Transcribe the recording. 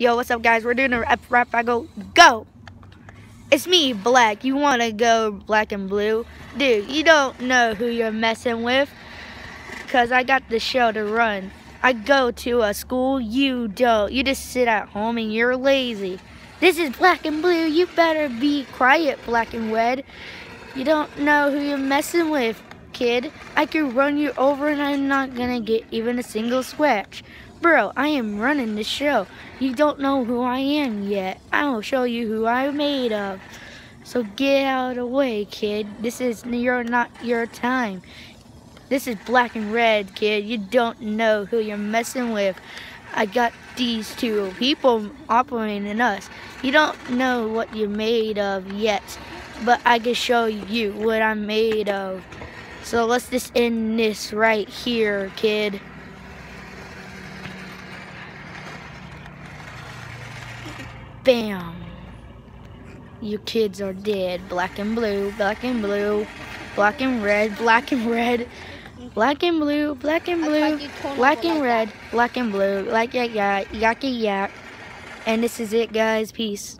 Yo, what's up, guys? We're doing a rap, rap battle. Go! It's me, Black. You want to go black and blue? Dude, you don't know who you're messing with. Because I got the show to run. I go to a school, you don't. You just sit at home and you're lazy. This is black and blue. You better be quiet, black and red. You don't know who you're messing with, kid. I could run you over and I'm not gonna get even a single scratch. Bro, I am running the show. You don't know who I am yet. I will show you who I'm made of. So get out of the way, kid. This is your not your time. This is black and red, kid. You don't know who you're messing with. I got these two people operating us. You don't know what you're made of yet, but I can show you what I'm made of. So let's just end this right here, kid. Bam. You kids are dead. Black and blue, black and blue, black and red, black and red, black and blue, black and blue, black and red, black and blue, like yak yak, yak yak. And this is it, guys. Peace.